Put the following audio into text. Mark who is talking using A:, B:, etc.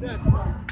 A: That's right.